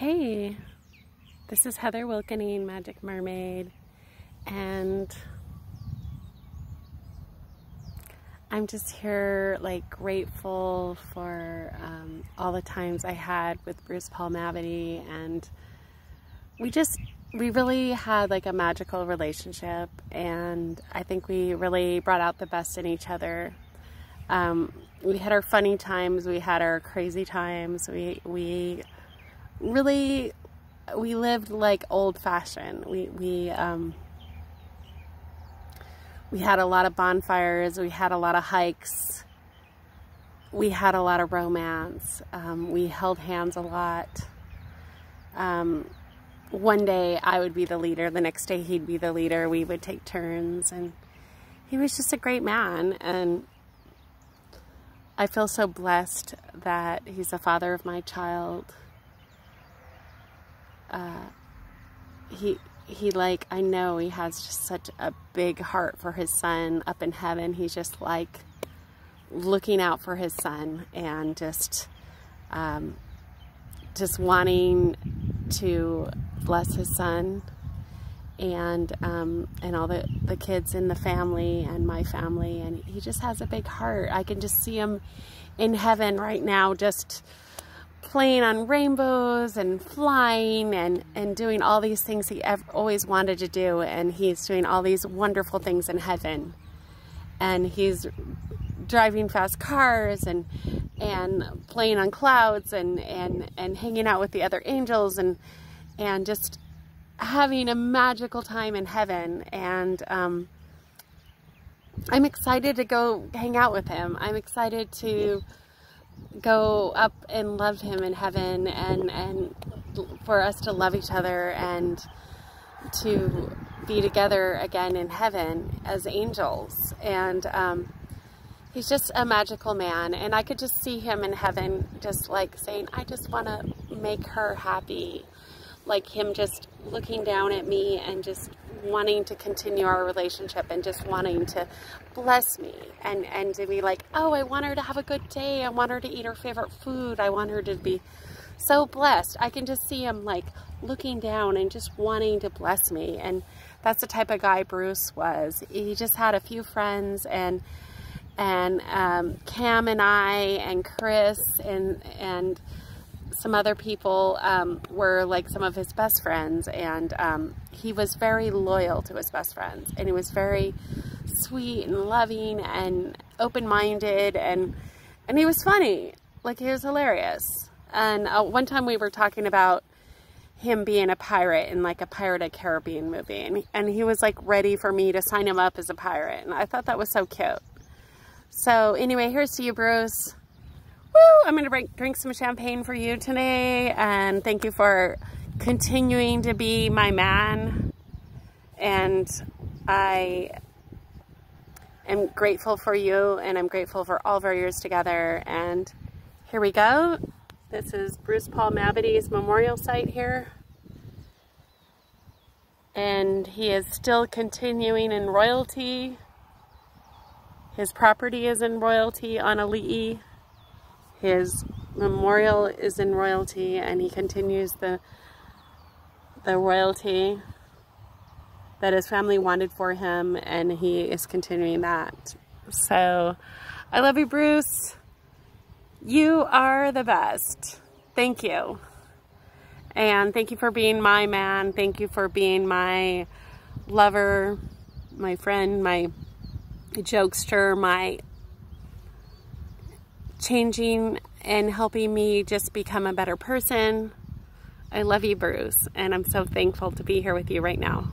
Hey, this is Heather Wilkening, Magic Mermaid, and I'm just here like grateful for um, all the times I had with Bruce Paul Mavety and we just we really had like a magical relationship and I think we really brought out the best in each other. Um, we had our funny times, we had our crazy times, we we really we lived like old fashioned. We we um, we had a lot of bonfires. We had a lot of hikes. We had a lot of romance. Um, we held hands a lot. Um, one day I would be the leader. The next day he'd be the leader. We would take turns, and he was just a great man. And I feel so blessed that he's the father of my child uh, he he like I know he has just such a big heart for his son up in heaven. He's just like looking out for his son and just um, just wanting to bless his son and um, and all the, the kids in the family and my family and he just has a big heart. I can just see him in heaven right now just playing on rainbows and flying and, and doing all these things he always wanted to do. And he's doing all these wonderful things in heaven. And he's driving fast cars and and playing on clouds and, and, and hanging out with the other angels and and just having a magical time in heaven. And um, I'm excited to go hang out with him. I'm excited to go up and love him in heaven and and for us to love each other and to be together again in heaven as angels. And um, he's just a magical man. And I could just see him in heaven just like saying I just want to make her happy like him just looking down at me and just wanting to continue our relationship and just wanting to bless me and, and to be like, oh, I want her to have a good day. I want her to eat her favorite food. I want her to be so blessed. I can just see him like looking down and just wanting to bless me. And that's the type of guy Bruce was. He just had a few friends and and um, Cam and I and Chris and and some other people um, were like some of his best friends and um, he was very loyal to his best friends and he was very sweet and loving and open-minded and and he was funny. Like he was hilarious. And uh, one time we were talking about him being a pirate in like a Pirate of Caribbean movie and, and he was like ready for me to sign him up as a pirate and I thought that was so cute. So anyway here's to you Bruce Woo! I'm going to drink some champagne for you today and thank you for continuing to be my man. And I am grateful for you and I'm grateful for all of our years together. And here we go. This is Bruce Paul Mavety's memorial site here. And he is still continuing in royalty. His property is in royalty on Ali'i. His memorial is in royalty and he continues the the royalty that his family wanted for him and he is continuing that. So I love you, Bruce. You are the best. Thank you. And thank you for being my man. Thank you for being my lover, my friend, my jokester, my changing and helping me just become a better person. I love you, Bruce, and I'm so thankful to be here with you right now.